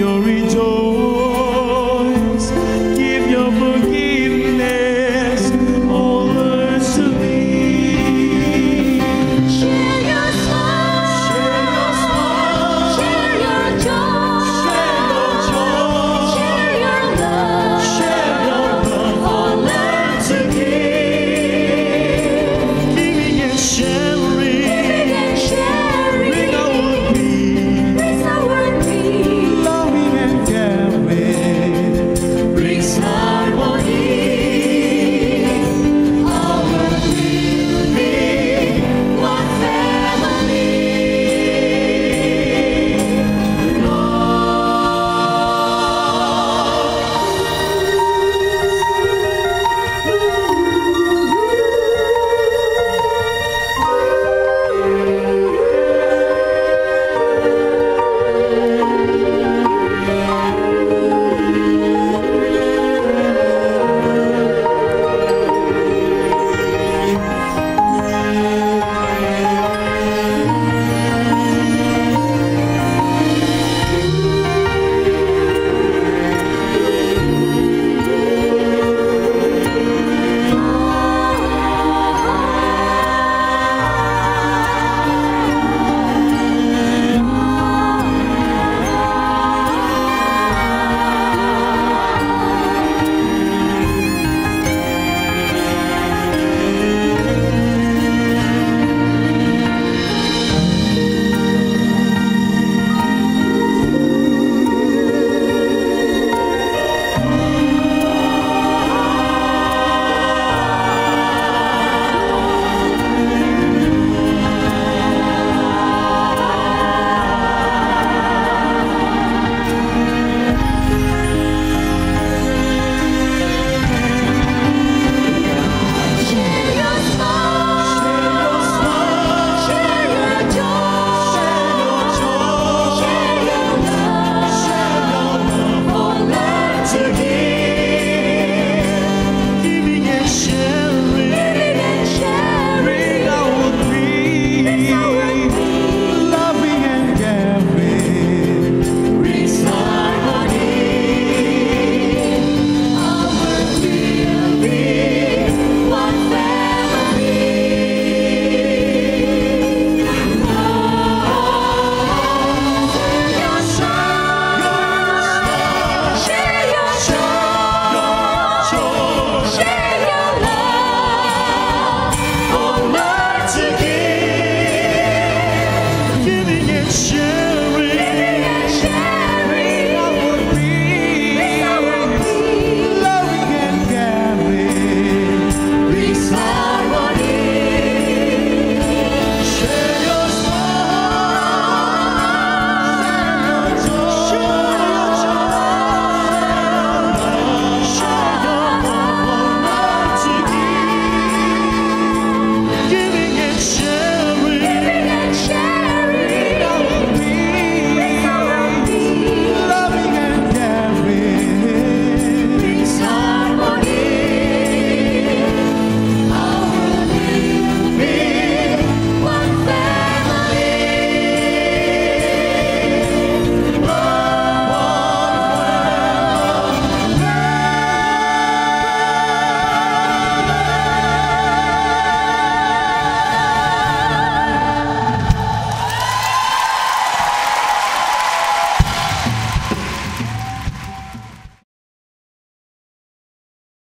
your rejoice.